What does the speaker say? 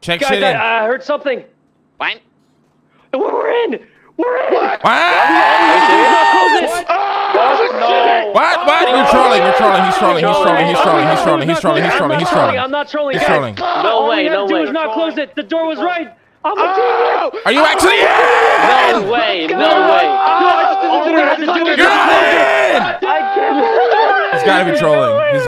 Check Guys, shit in. I, I heard something. What? We're in. We're in. What? What? What? What? Oh, You're trolling. You're trolling. He's trolling. He's trolling. He's trolling. He's trolling. He's trolling. He's trolling. He's trolling. I'm not trolling. He's trolling. No way, no have to do way. is not close it. The door was right. I'm a genius. Oh! Are you actually in? No way, oh no No, way. I just didn't to do it. You're not in. I can't. He's gotta be trolling. He's